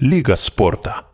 Лига спорта.